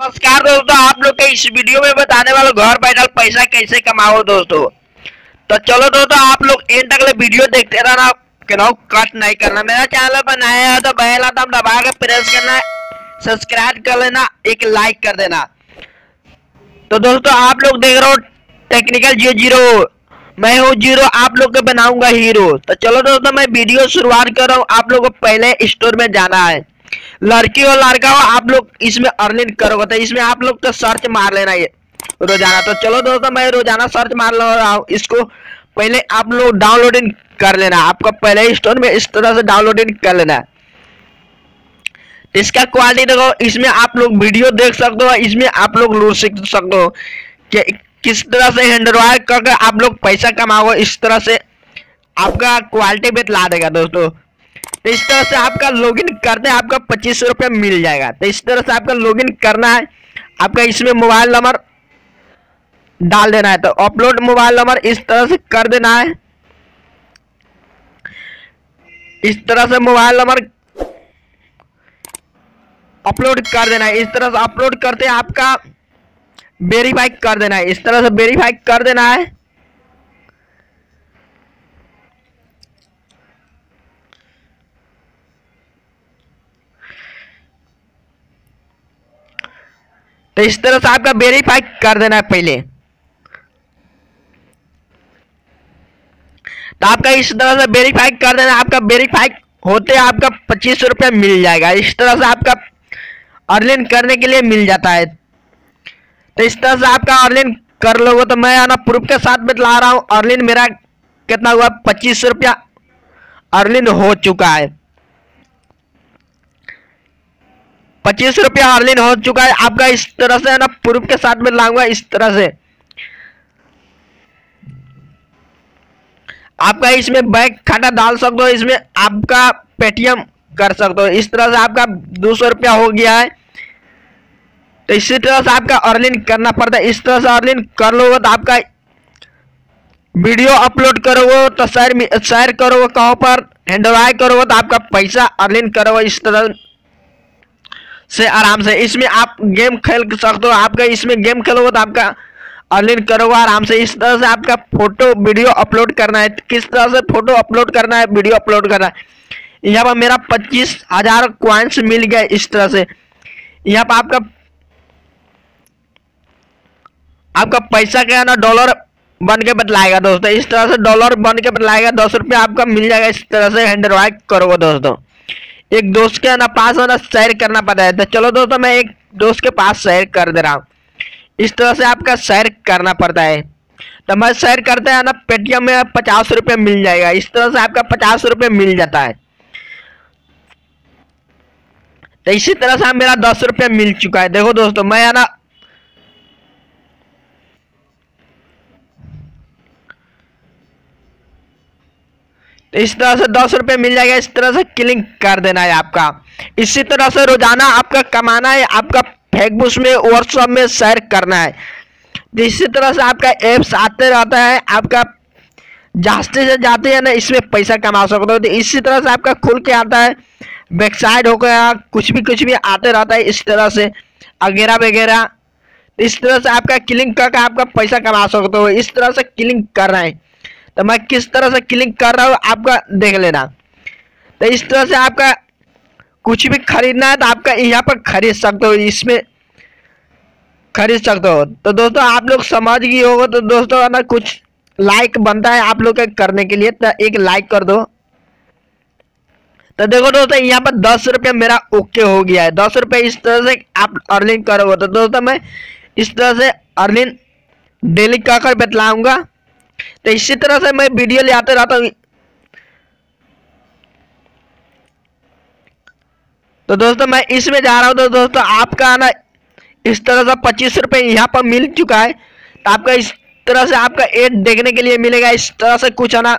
नमस्कार दोस्तों, आप लोग के इस वीडियो में बताने वाला घर बैठल पैसा कैसे कमाओ दोस्तों। तो चलो दोस्तों, आप लोग एंड तक वीडियो देखते रहना केनाऊ कट नहीं करना। मेरा चैनल बनाया है तो बेल आइकन दबा के प्रेस करना, सब्सक्राइब कर लेना, एक लाइक कर देना। तो दोस्तों, आप लोग देख रहे हो, टेक्निकल जी ज़ीरो। मैं हूँ ज़ीरो, आप लोग को बनाऊँगा हीरो। तो चलो दोस्तों, मैं वीडियो शुरुआत कर रहा हूँ, आप लोग को पहले स्टोर में जाना है। लड़की और लड़का हो, आप लोग इसमें अर्निंग करोगे तो इसमें आप लोग तो सर्च मार लेना ये रोज़ाना। तो चलो दोस्तों, मैं रोज़ाना सर्च मार रहा हूँ, इसको पहले आप लोग डाउनलोडिंग कर लेना। आपको पहले स्टोर में इस तरह से डाउनलोडिंग कर लेना। इसका क्वालिटी देखो, इसमें आप लोग वीडियो देख सकते हो, इसमें आप लोग लूट सीख सकते हो कि किस तरह से हैंडलवायर करके आप लोग पैसा कमाओ इस तरह से आपका क्वालिटी भी ला देगा दोस्तों। तो इस तरह से आपका लॉगिन करते हैं आपका पच्चीस रुपये मिल जाएगा। तो इस तरह से आपका लॉगिन करना है। आपका इसमें मोबाइल नंबर डाल देना है। तो अपलोड मोबाइल नंबर इस तरह से कर देना है। इस तरह से मोबाइल नंबर अपलोड कर देना है। इस तरह से अपलोड करते हैं आपका वेरीफाई कर देना है। इस तरह से वेरीफाई कर देना है तो इस तरह से आपका वेरीफाई कर देना है पहले। तो आपका इस तरह से वेरीफाई कर देना, आपका वेरीफाई होते आपका पच्चीस रुपया मिल जाएगा। इस तरह से आपका अर्निंग करने के लिए मिल जाता है। तो इस तरह से आपका अर्निंग कर लोगे तो मैं ना प्रूफ के साथ बतला रहा हूँ अर्निंग मेरा कितना हुआ? पच्चीस सौ रुपया अर्निंग हो चुका है। पच्चीस रुपया अर्निंग हो चुका है। आपका इस तरह से है ना, प्रूफ के साथ में लाऊँगा इस तरह से। आपका इसमें बैंक खाता डाल सकते हो, इसमें आपका पेटीएम कर सकते हो। इस तरह से आपका दो सौ रुपया हो गया है। तो इसी तरह से आपका अर्निंग करना पड़ता है। इस तरह से अर्निंग कर लोगे तो आपका वीडियो अपलोड करोगे तो शेयर शेयर करोगे कहाँ पर हैंडलवाई करोगे तो आपका पैसा अर्निंग करोगे। इस तरह से आराम से। इसमें आप गेम खेल सकते हो। आपका इसमें गेम खेलोगे तो आपका अर्निंग करोगे आराम से। इस तरह से आपका फ़ोटो वीडियो अपलोड करना है। किस तरह से फ़ोटो अपलोड करना है वीडियो अपलोड करना है। यहाँ पर मेरा पच्चीस हज़ार क्वाइंस मिल गया इस तरह से। यहाँ पर आपका आपका पैसा क्या है ना डॉलर बन के बतलाएगा दोस्तों। इस तरह से डॉलर बन के बतलाएगा। दस रुपया आपका मिल जाएगा इस तरह से। हैंडल करोगे दोस्तों। एक दोस्त के ना पास वाला शेयर करना पड़ता है। तो चलो दोस्तों, मैं एक दोस्त के पास शेयर कर दे रहा हूँ। इस तरह से आपका शेयर करना पड़ता है। तो मैं शेयर करते हैं ना पेटीएम में पचास रुपये मिल जाएगा। इस तरह से आपका पचास रुपये मिल जाता है। तो इसी तरह से मेरा दस रुपये मिल चुका है। देखो दोस्तों, मैं ना इस तरह से दस रुपये मिल जाएगा, इस तरह से क्लिक कर देना है आपका। इसी तरह से रोज़ाना आपका कमाना है, आपका फेसबुक में व्हाट्सअप में शेयर करना है। इसी तरह से आपका एप्स आते रहता है, आपका जाते से जाते हैं ना, इसमें पैसा कमा सकते हो। तो इसी तरह से आपका खुल के आता है वेबसाइट हो गया, कुछ भी कुछ भी आते रहता है, इस तरह से, वगैरह वगैरह। इस तरह से आपका क्लिक करके आपका पैसा कमा सकते हो, इस तरह से क्लिक कर रहे हैं। तो मैं किस तरह से क्लिक कर रहा हूँ, आपका देख लेना। तो इस तरह से आपका कुछ भी खरीदना है तो आपका यहाँ पर खरीद सकते हो, इसमें खरीद सकते हो। तो दोस्तों, आप लोग समझ गए होगा तो दोस्तों है ना कुछ लाइक बनता है आप लोग के करने के लिए तो एक लाइक कर दो। तो देखो दोस्तों, यहाँ पर दस रुपये मेरा ओके हो गया है। दस रुपये इस तरह से आप अर्निंग करोगे। तो दोस्तों, मैं इस तरह से अर्निंग डेली कर कर बतलाऊँगा। तो इसी तरह से मैं वीडियो ले आते रहता हूँ। तो दोस्तों, मैं इसमें जा रहा हूँ। तो दोस्तों, आपका ना इस तरह से पच्चीस रुपये यहाँ पर मिल चुका है। तो आपका इस तरह से आपका एड देखने के लिए मिलेगा। इस तरह से कुछ ना,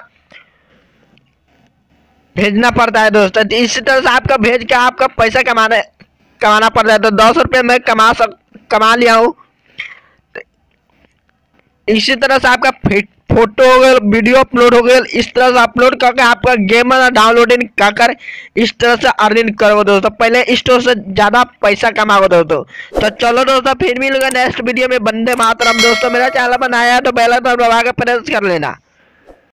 भेजना पड़ता है दोस्तों। तो इसी तरह से आपका भेज के आपका पैसा कमाना कमाना पड़ता है। तो दस रुपये मैं कमा सक, कमा लिया हूँ। तो इसी तरह से आपका फ़ोटो हो गए वीडियो अपलोड हो गए इस तरह से अपलोड करके आपका गेम डाउनलोड इन कर इस तरह से अर्निंग करोगे दोस्तों। पहले स्टोर से ज़्यादा पैसा कमाओ दोस्तों। तो चलो दोस्तों, फिर मिलेगा नेक्स्ट वीडियो में। बंदे मातरम दोस्तों, मेरा चैनल बनाया तो बेल आइकन दबा के प्रेस कर लेना।